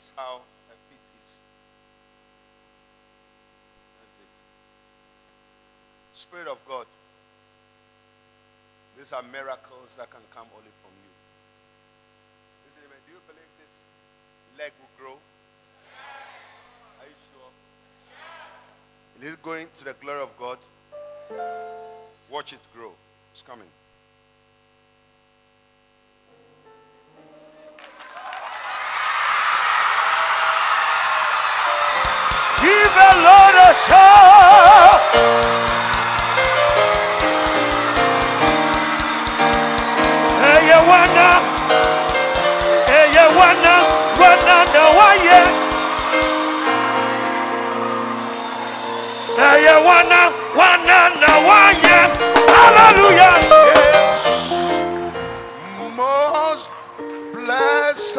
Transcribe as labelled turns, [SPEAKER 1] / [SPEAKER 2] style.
[SPEAKER 1] That is how feet is. That's it. Spirit of God. These are miracles that can come only from you. Listen. Do you believe this leg will grow? Are you sure? It is going to the glory of God. Watch it grow. It's coming.
[SPEAKER 2] Give the Lord a shout. Hey, you wanna, hey, you wanna, wanna the wire. Hey, you wanna, wanna the wire. Hallelujah.
[SPEAKER 1] Most blessed,